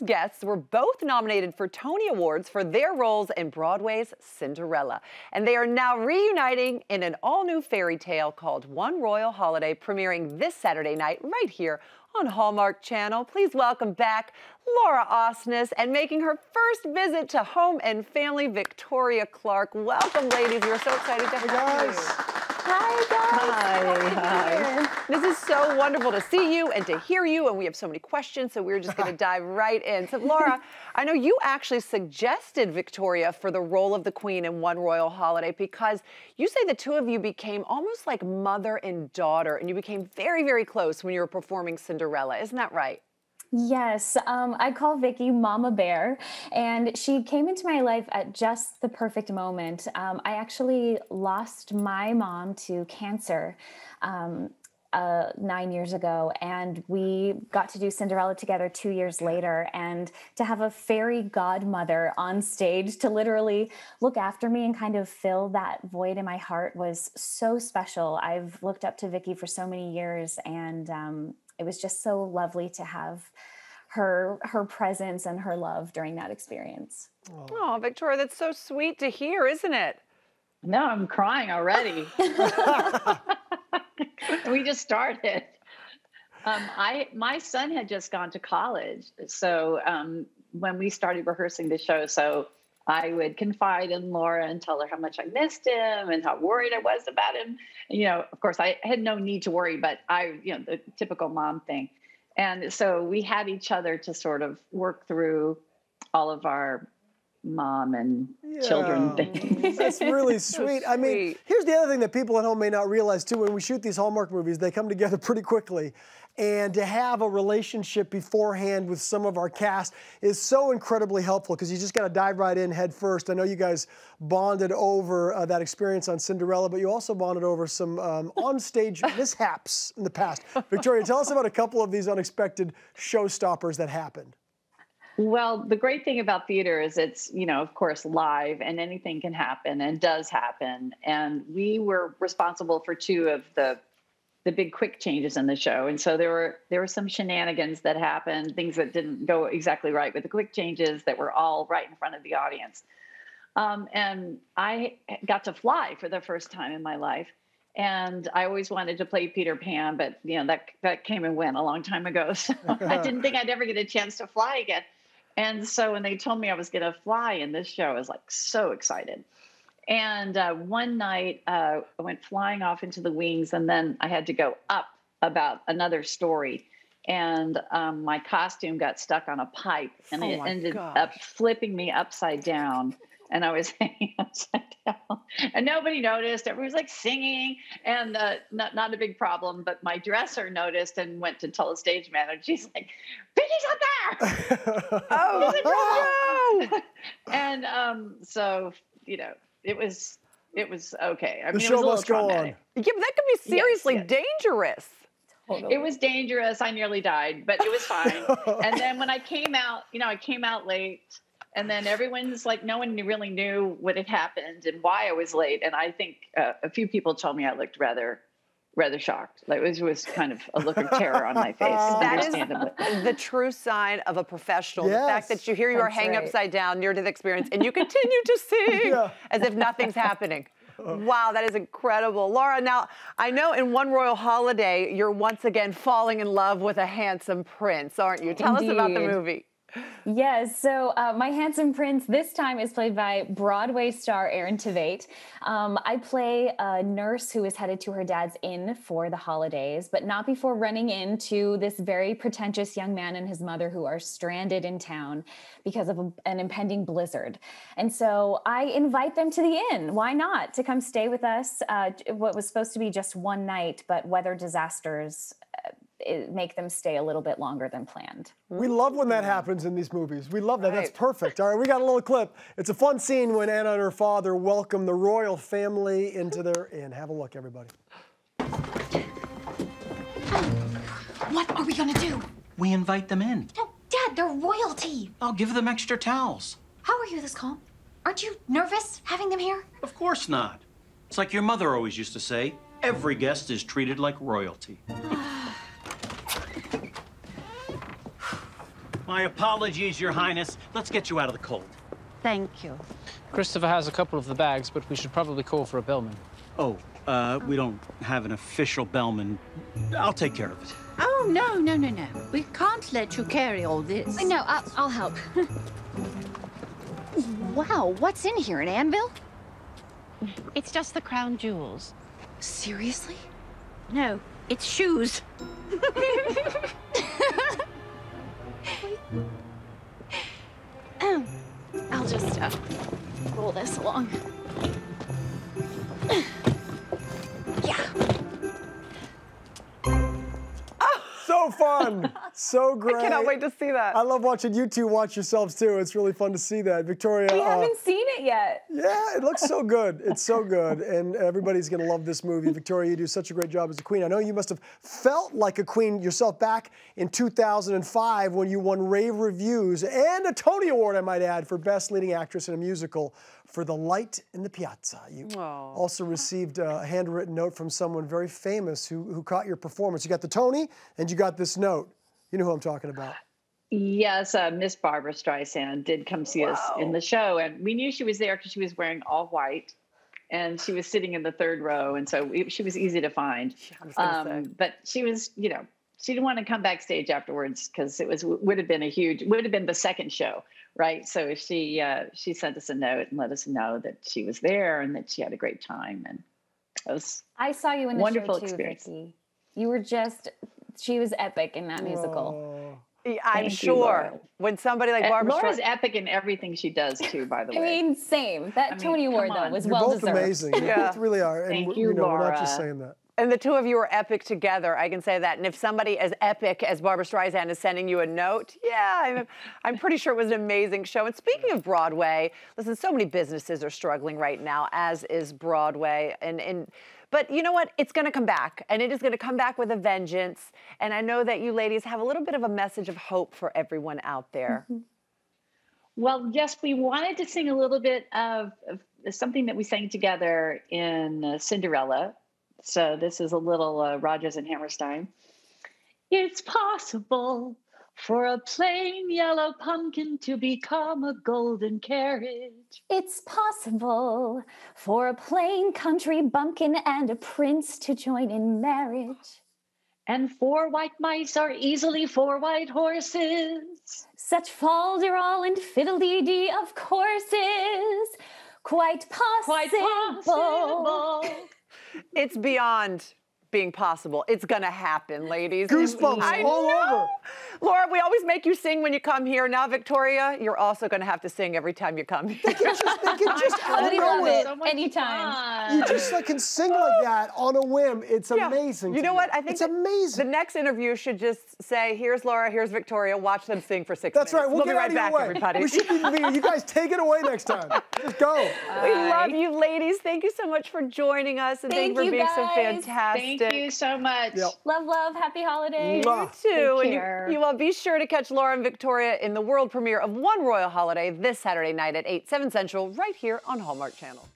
guests were both nominated for Tony Awards for their roles in Broadway's Cinderella. And they are now reuniting in an all new fairy tale called One Royal Holiday, premiering this Saturday night right here on Hallmark Channel. Please welcome back Laura Osnes and making her first visit to home and family, Victoria Clark. Welcome, ladies. We're so excited to have you. Hi, guys. Hi. Hi. This is so wonderful to see you and to hear you, and we have so many questions, so we're just going to dive right in. So, Laura, I know you actually suggested Victoria for the role of the Queen in One Royal Holiday because you say the two of you became almost like mother and daughter, and you became very, very close when you were performing Cinderella. Isn't that right? Yes, um, I call Vicky Mama Bear, and she came into my life at just the perfect moment. Um, I actually lost my mom to cancer um, uh, nine years ago, and we got to do Cinderella together two years later. And to have a fairy godmother on stage to literally look after me and kind of fill that void in my heart was so special. I've looked up to Vicky for so many years, and um, it was just so lovely to have her her presence and her love during that experience. Oh, Victoria, that's so sweet to hear, isn't it? No, I'm crying already. we just started. Um, I my son had just gone to college, so um, when we started rehearsing the show, so I would confide in Laura and tell her how much I missed him and how worried I was about him. You know, of course, I had no need to worry, but I, you know, the typical mom thing. And so we had each other to sort of work through all of our mom and yeah. children things. That's really sweet. so I mean, here's the other thing that people at home may not realize too. When we shoot these Hallmark movies, they come together pretty quickly. And to have a relationship beforehand with some of our cast is so incredibly helpful because you just got to dive right in head first. I know you guys bonded over uh, that experience on Cinderella, but you also bonded over some um, onstage mishaps in the past. Victoria, tell us about a couple of these unexpected showstoppers that happened. Well, the great thing about theater is it's, you know, of course, live and anything can happen and does happen. And we were responsible for two of the the big quick changes in the show. And so there were there were some shenanigans that happened, things that didn't go exactly right with the quick changes that were all right in front of the audience. Um, and I got to fly for the first time in my life. And I always wanted to play Peter Pan, but you know that that came and went a long time ago. So I didn't think I'd ever get a chance to fly again. And so when they told me I was going to fly in this show, I was like so excited. And uh, one night uh, I went flying off into the wings, and then I had to go up about another story. And um, my costume got stuck on a pipe, and oh it ended gosh. up flipping me upside down. And I was hanging upside down, and nobody noticed. Everybody was like singing, and uh, not not a big problem. But my dresser noticed and went to tell the stage manager. She's like, "Vicky's up there! oh, no!" and um, so you know, it was it was okay. I the mean, show it was a must go on. on. Yeah, but that could be seriously yes, yes. dangerous. Totally. It was dangerous. I nearly died, but it was fine. and then when I came out, you know, I came out late, and then everyone's like, no one really knew what had happened and why I was late. And I think uh, a few people told me I looked rather rather shocked. Like it was, was kind of a look of terror on my face. that is the true sign of a professional. Yes, the fact that you here you are hanging right. upside down near to the experience and you continue to sing Yeah. as if nothing's happening. Wow, that is incredible. Laura, now I know in One Royal Holiday, you're once again falling in love with a handsome prince, aren't you? Tell us about the movie. Yes, so uh, my handsome prince this time is played by Broadway star Aaron Tveit. Um, I play a nurse who is headed to her dad's inn for the holidays, but not before running into this very pretentious young man and his mother who are stranded in town because of a, an impending blizzard. And so I invite them to the inn. Why not? To come stay with us. Uh, what was supposed to be just one night, but weather disasters make them stay a little bit longer than planned. We love when that mm. happens in these movies. We love that. That's perfect. All right, we got a little clip. It's a fun scene when Anna and her father welcome the royal family into their inn. Have a look, everybody. What are we gonna do? We invite them in. No, Dad, they're royalty. I'll give them extra towels. How are you this calm? Aren't you nervous having them here? Of course not. It's like your mother always used to say every guest is treated like royalty. My apologies, Your Highness. Let's get you out of the cold. Thank you. Christopher has a couple of the bags, but we should probably call for a bellman. Oh, uh, we don't have an official bellman. I'll take care of it. Oh, no, no, no, no. We can't let you carry all this. No, I'll, I'll help. wow, what's in here? An anvil? It's just the crown jewels. Seriously? No, it's shoes. Uh, roll this along. yeah. Oh. So fun. so great. I cannot wait to see that. I love watching you two watch yourselves too. It's really fun to see that. Victoria. We uh, haven't seen it yet. Yeah, it looks so good. It's so good. And everybody's going to love this movie. Victoria, you do such a great job as a queen. I know you must have felt like a queen yourself back in 2005 when you won rave reviews and a Tony Award, I might add, for Best Leading Actress in a Musical for The Light in the Piazza. You Aw. also received a handwritten note from someone very famous who, who caught your performance. You got the Tony and you got this note. You know who I'm talking about. Yes, uh, Miss Barbra Streisand did come see us in the show, and we knew she was there because she was wearing all white, and she was sitting in the third row, and so we, she was easy to find. I was gonna say. Um, but she was, you know, she didn't want to come backstage afterwards because it was would have been a huge would have been the second show, right? So she uh, she sent us a note and let us know that she was there and that she had a great time, and it was I saw you in the Wonderful show too, experience. Vicky. You were just, she was epic in that musical. Yeah, I'm Thank you, sure Laura. when somebody like Uh, Barbra Laura's Streisand. epic in everything she does too. By the way, I mean, same. That I mean, Tony Award come though on. was You're well both deserved. amazing. You Yeah. both really are. And Thank w- you, know, we're not just Laura. saying that. And the two of you are epic together. I can say that. And if somebody as epic as Barbra Streisand is sending you a note, yeah, I'm, I'm pretty sure it was an amazing show. And speaking of Broadway, listen, so many businesses are struggling right now, as is Broadway. And, and but you know what? It's going to come back, and it is going to come back with a vengeance. And I know that you ladies have a little bit of a message of hope for everyone out there. Well, yes, we wanted to sing a little bit of, of something that we sang together in uh, Cinderella. So this is a little uh, Rodgers and Hammerstein. It's possible for a plain yellow pumpkin to become a golden carriage. It's possible for a plain country bumpkin and a prince to join in marriage. And four white mice are easily four white horses. Such falderall and fiddle-dee-dee, of course, is quite possible. Quite possible. It's beyond being possible. It's going to happen, ladies. Goosebumps I all know. over. Laura, we always make you sing when you come here. Now, Victoria, you're also going to have to sing every time you come here. They can just out of I love nowhere. it. So Anytime. fun. You just like can sing like oh. that on a whim. It's Yeah. amazing. You know me. what? I think it's amazing. The next interview should just say, "Here's Laura, here's Victoria. Watch them sing for six That's minutes." That's right. We'll, be get right out back, your way. everybody. We shouldn't be here. You guys take it away next time. Just go. We love you, ladies. Thank you so much for joining us, and Thank thank, you for you, being so fantastic. Thank you so much. Yep. Love, love, happy holidays. Mwah. too. Take And you, care. you will be sure to catch Laura and Victoria in the world premiere of One Royal Holiday this Saturday night at 8, 7 Central, right here on Hallmark Channel.